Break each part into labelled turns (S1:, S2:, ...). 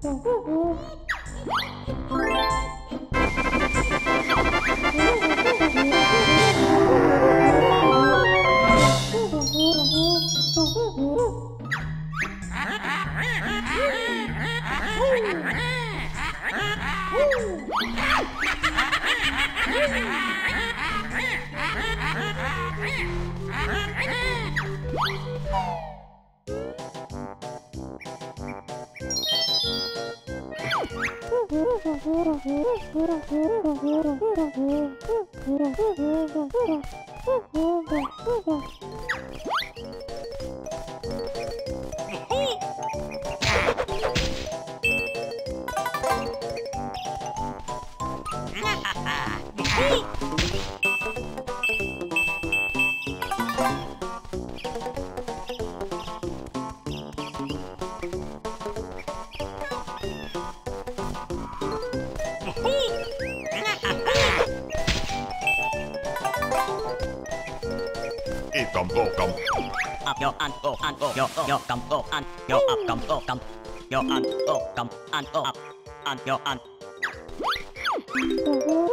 S1: 小
S2: 布谷 on, go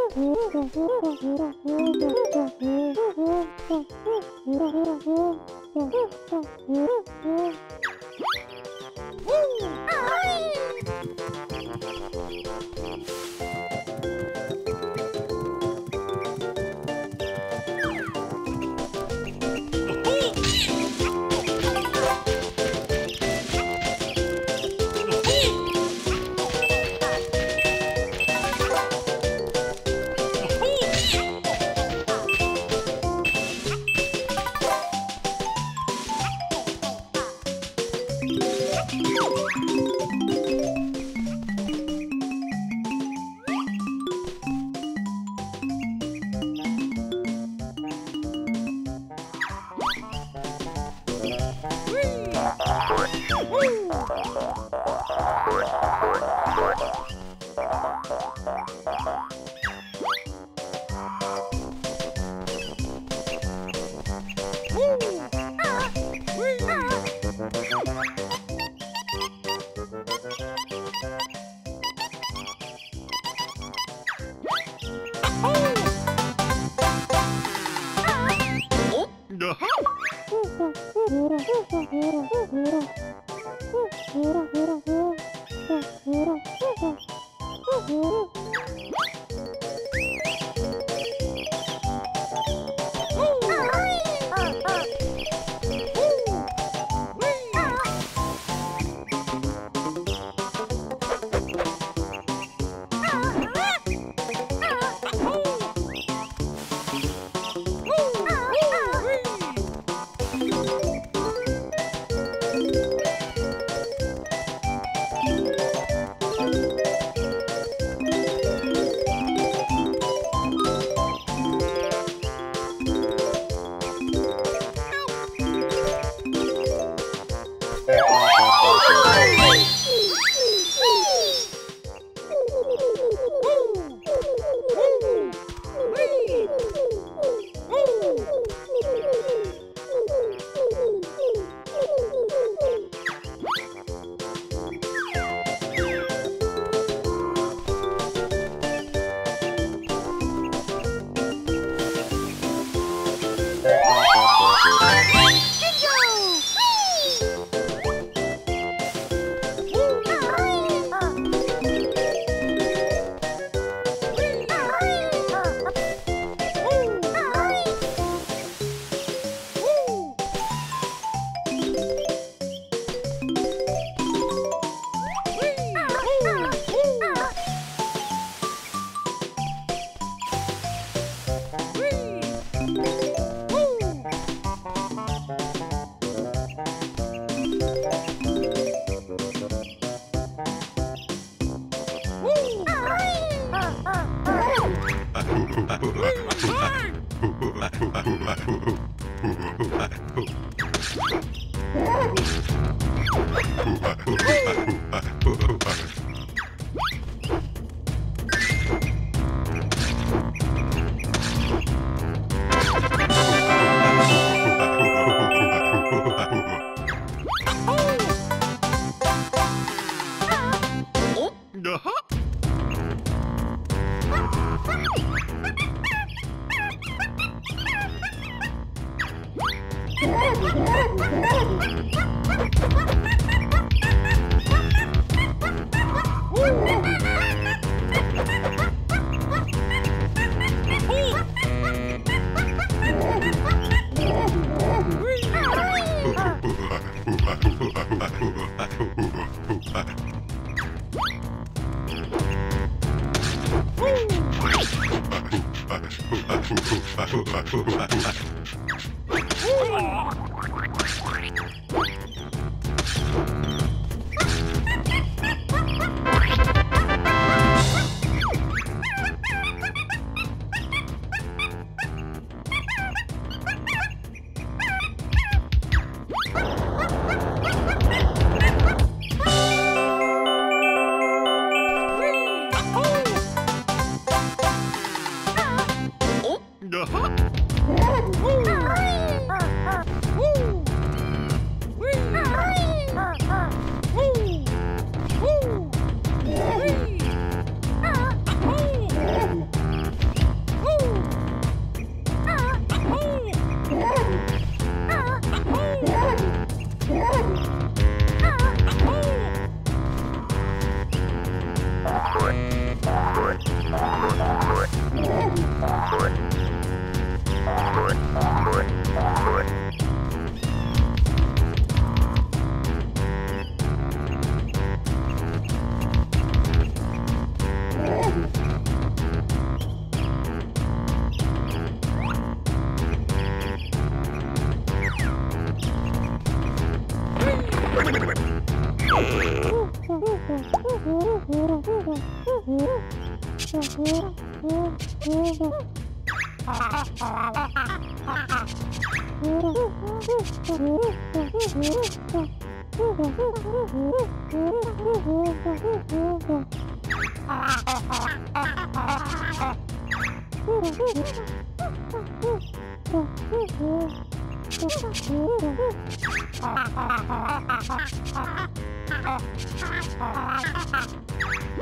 S2: Boom.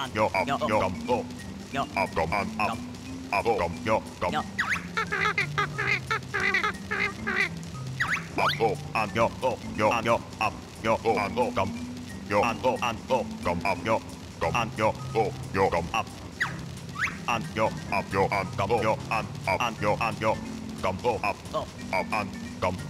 S2: Yo, up, yo, up, yo,
S1: yo, oh, up, gum, un, up, up, gum, yo,
S2: Yo.
S1: up, oh, un, yo, oh, yo, un, yo, up, yo, oh, un, oh, gum, yo, un, oh, un, oh, gum, up, yo, gum, un, yo, oh, yo, gum, up, un, yo, up, yo, un, gum, yo, un, up, un, yo, un, yo, gum, oh, up,
S2: Oh.
S1: up, un, gum.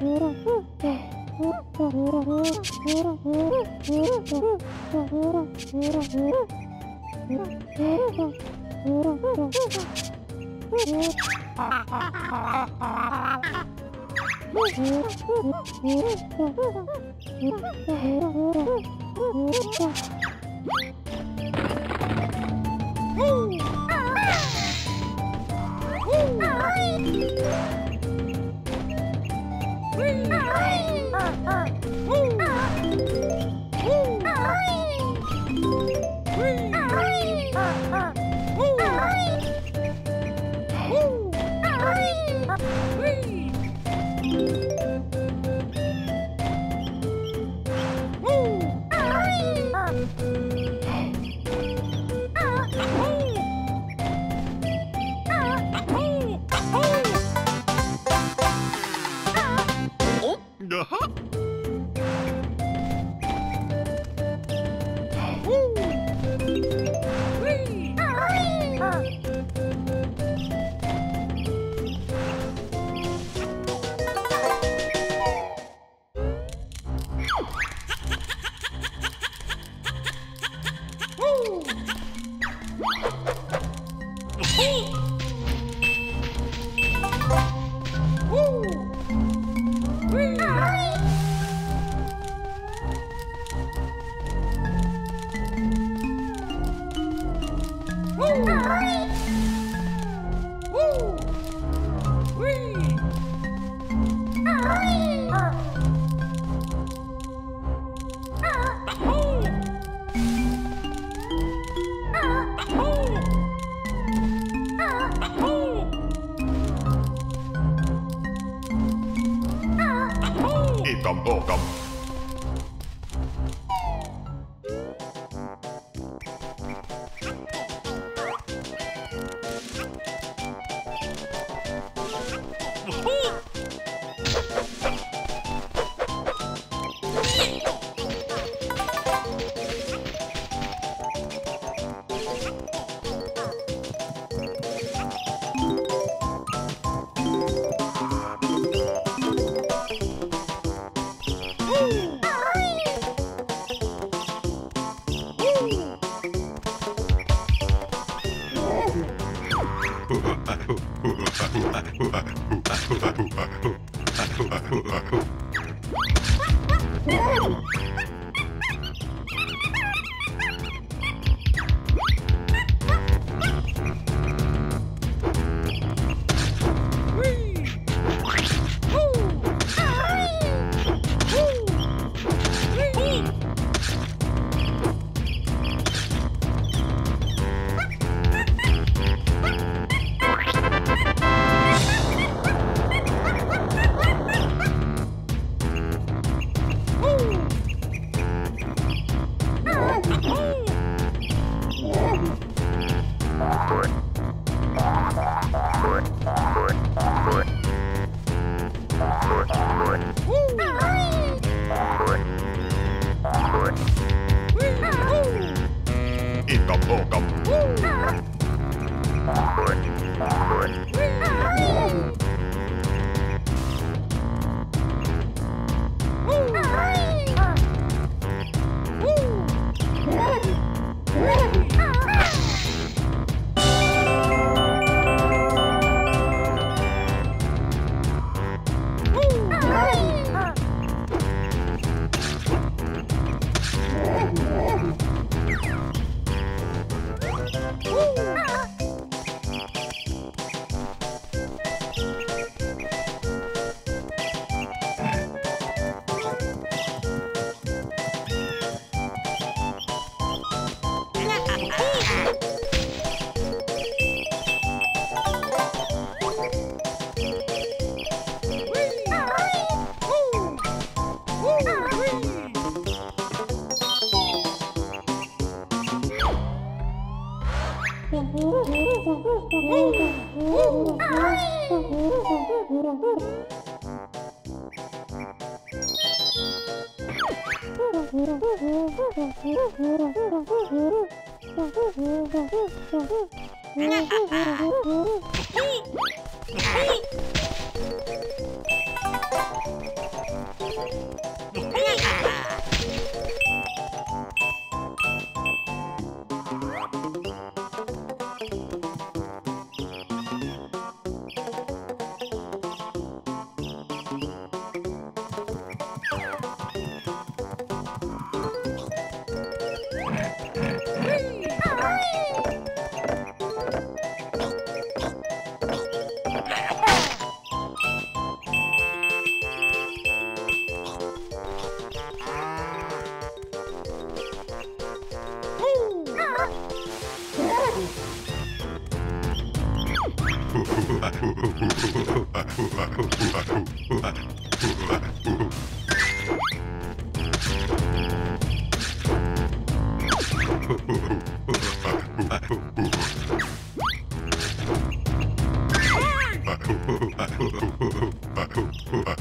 S1: Hey!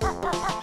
S3: あ
S1: っ!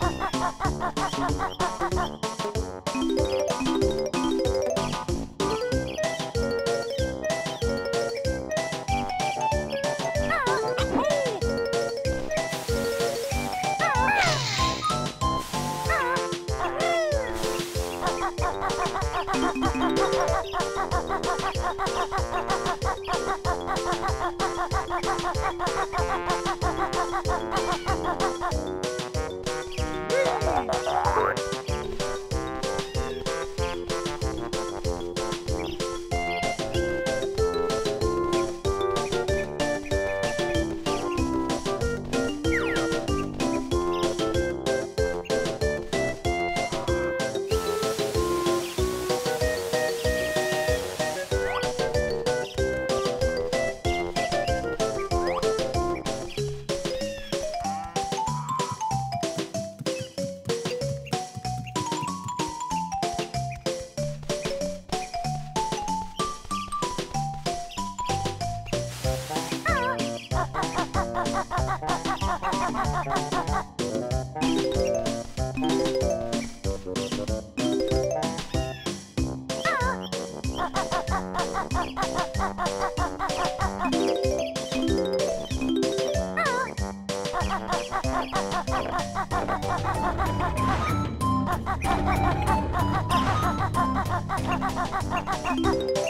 S1: Ha ha ha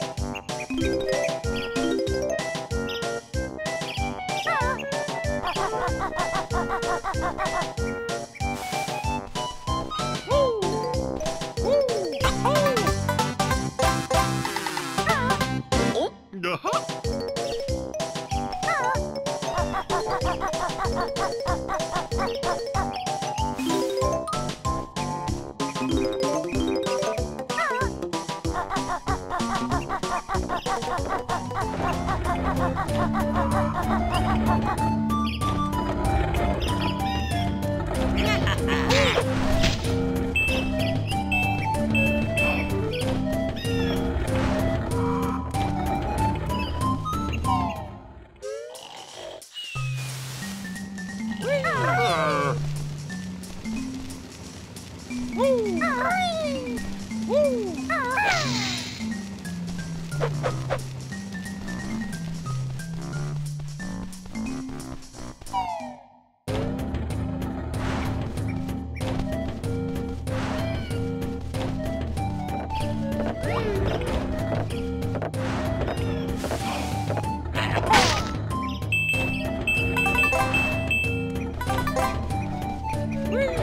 S1: ha! Woo!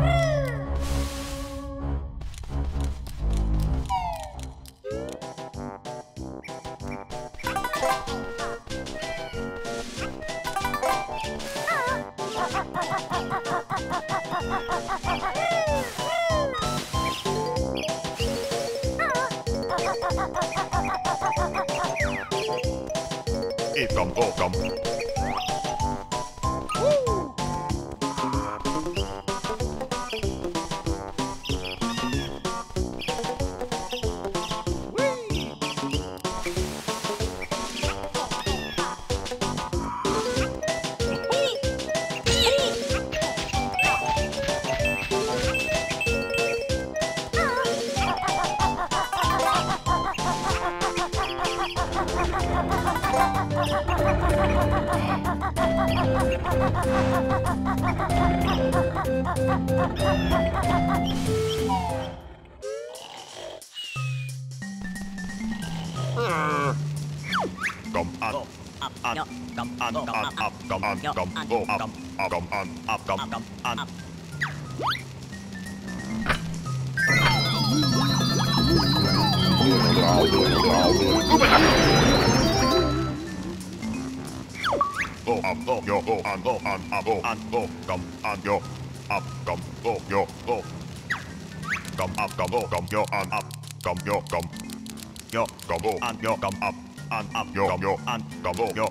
S2: Woo! Up,
S1: cầm
S2: Up. Come.
S1: ăn
S2: Up.
S1: ô ập ô yo ô ăn ô ăn up, ô ăn ô cầm ăn yo ập cầm ô yo ô cầm ập cầm ô cầm yo ăn ập cầm yo cầm yo cầm ô ăn yo cầm ập ăn ập yo come, yo ăn cầm ô yo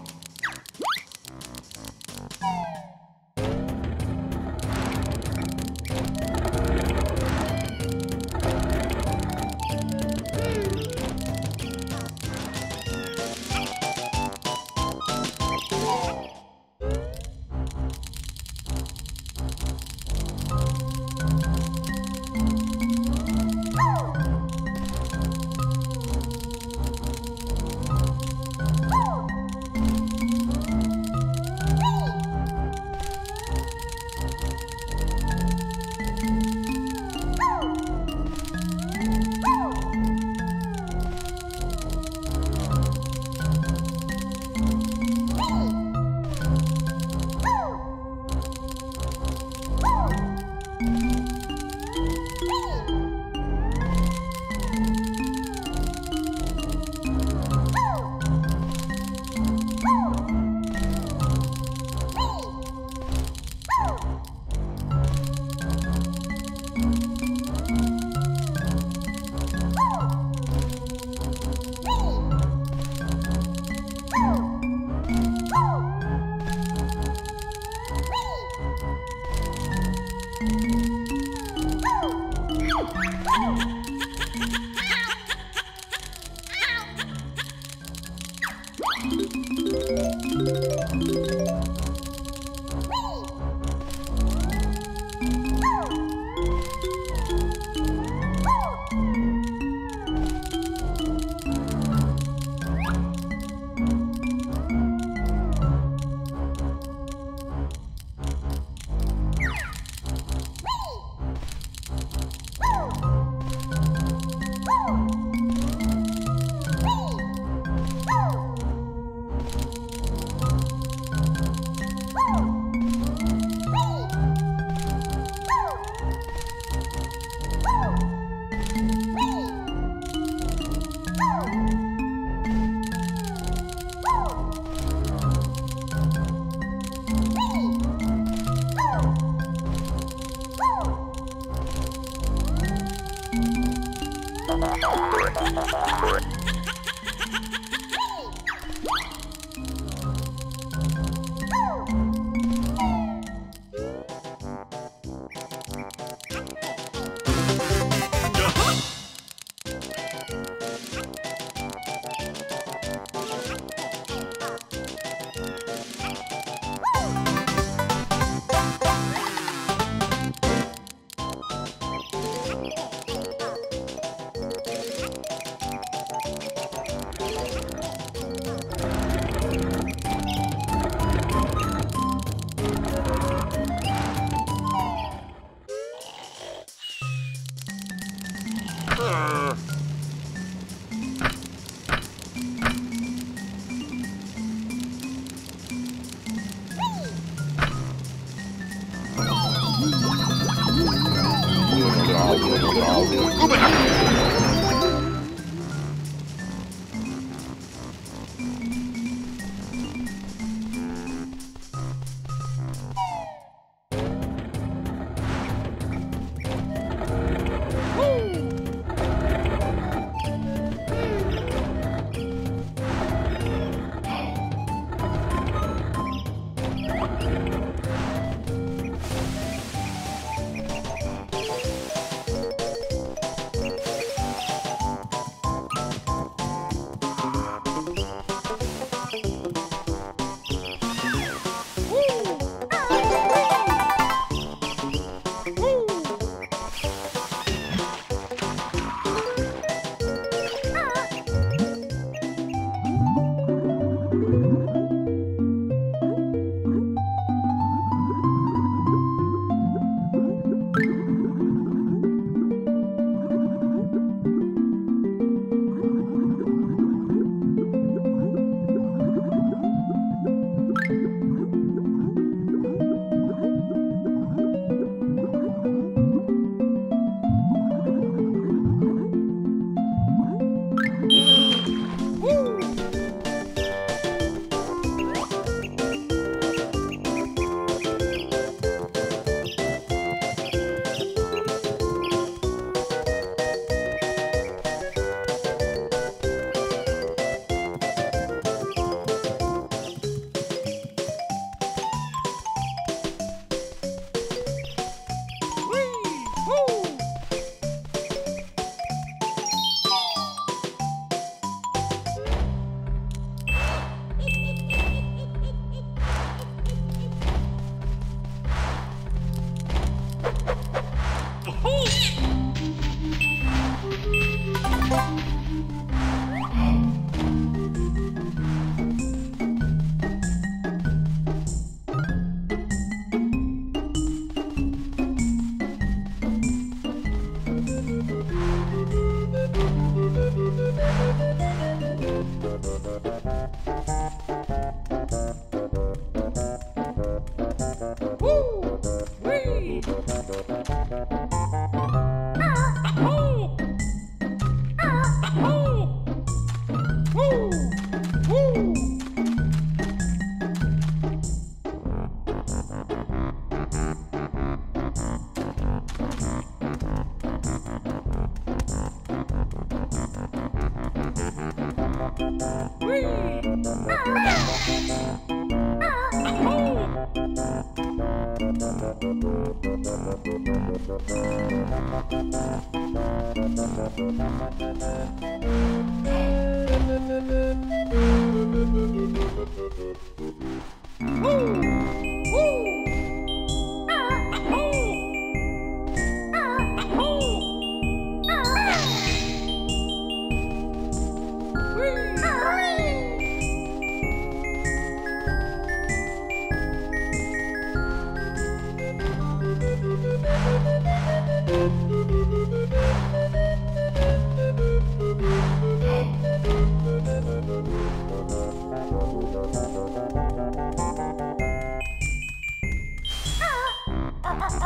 S3: Beep!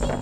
S3: Beep!